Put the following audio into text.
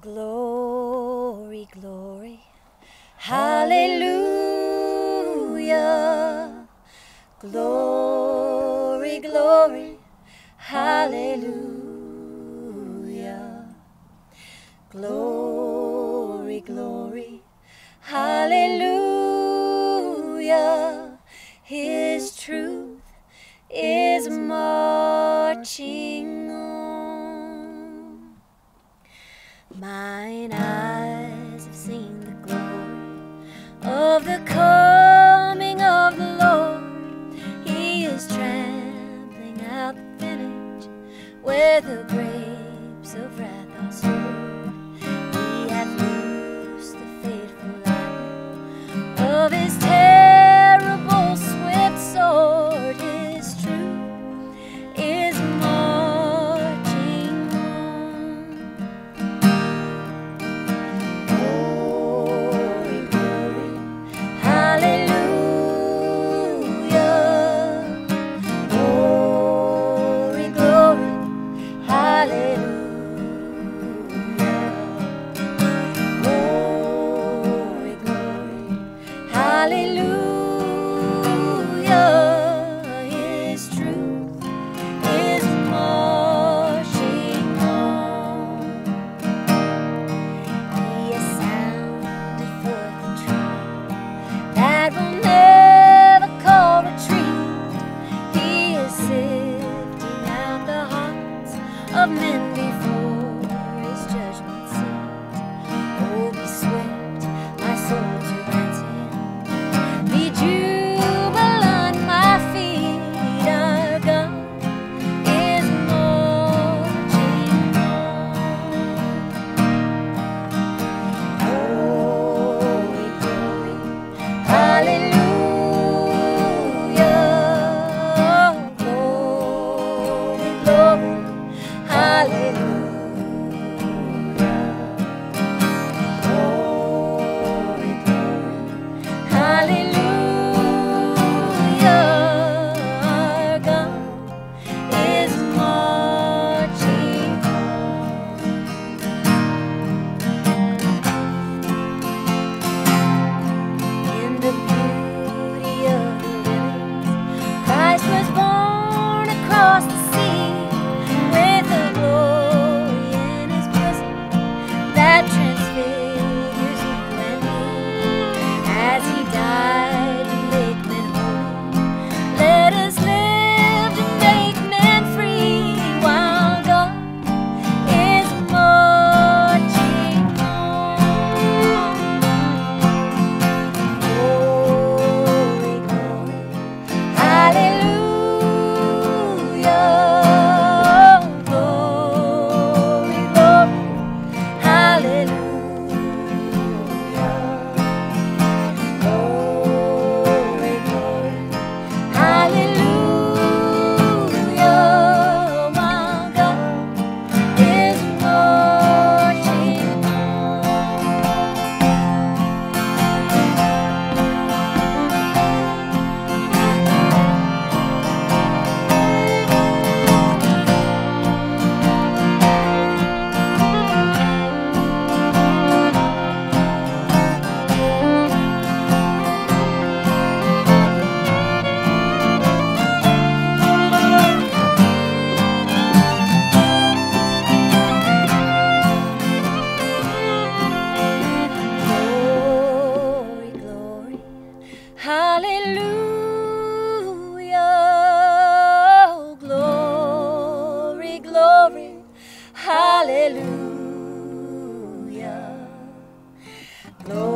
Glory, glory, hallelujah. Glory, glory, hallelujah. Glory, glory, hallelujah. His truth is marching So red. Hallelujah. Hallelujah, glory, glory, hallelujah, glory.